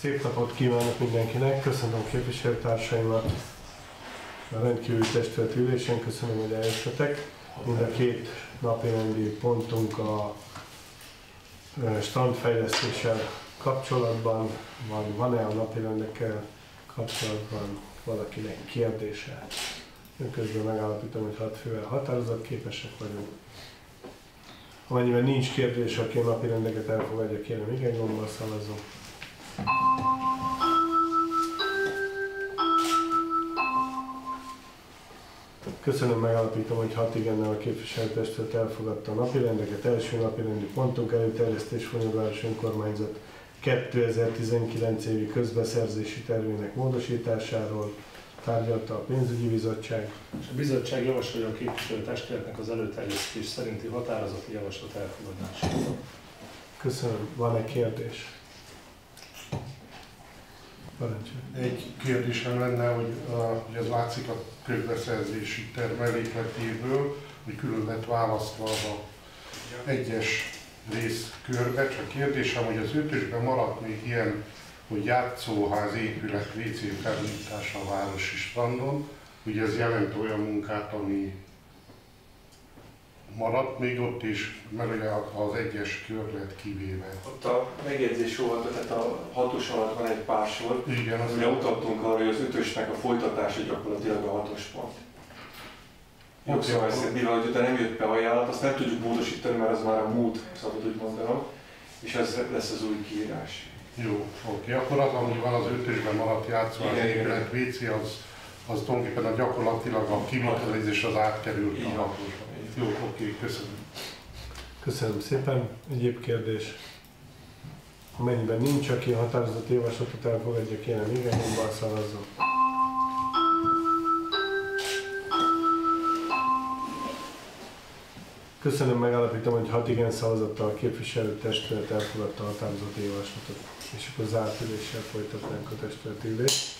Szép napot kívánok mindenkinek, köszönöm képviselőtársaimat a rendkívüli testület ülésen, köszönöm, hogy eljöttetek. Mind a két napi rendi pontunk a strandfejlesztéssel kapcsolatban, van, van-e a napi rendekkel kapcsolatban valakinek kérdése? Közben megállapítom, hogy hat fővel határozatképesek vagyunk. Amennyiben nincs kérdés, aki a napi rendeket elfogadja, kérem igen gombbal szavazzon. Köszönöm, megállapítom, hogy hat igennel a képviselőtestület elfogadta a napirendeket. Első napirendi pontunk előterjesztés Fonyodváros Önkormányzat 2019 évi közbeszerzési tervének módosításáról tárgyalta a pénzügyi bizottság. És a bizottság javasolja a képviselőtestületnek az előterjesztés szerinti határozati javaslat elfogadását. Köszönöm. Van-e kérdés? Egy kérdésem lenne, hogy, hogy ez látszik a közbeszerzési termelékletéből, hogy külön lett választva a egyes részkörbe. Csak kérdésem, hogy az ötösben maradt még ilyen, hogy játszóház épület WC felújítása a városi strandon. Ugye ez jelent olyan munkát, ami maradt még ott is, mert ugye az egyes kör lett kivéve. Ott a megjegyzés volt, tehát a hatos alatt van egy pár sor. Igen, az Ugye utaltunk arra, hogy az ötösnek a folytatása gyakorlatilag a hatos pont. Jogszabály szerint, mivel hogy nem jött be ajánlat, azt nem tudjuk módosítani, mert az már a múlt, szabad úgy mondanom, és ez lesz az új kiírás. Jó, oké. Akkor az, ami van az ötösben maradt játszóház Igen, igen. épület WC, az, az tulajdonképpen a gyakorlatilag a kivitelezés az átkerült a van. Jó, oké, köszönöm. Köszönöm szépen. Egyéb kérdés? Amennyiben nincs, aki a határozati javaslatot elfogadja, kérem igen gombbal szavazzon. Köszönöm, megállapítom, hogy hat igen szavazattal a képviselőtestület elfogadta a határozati javaslatot, és akkor zárt üléssel folytatnánk a testületi ülést.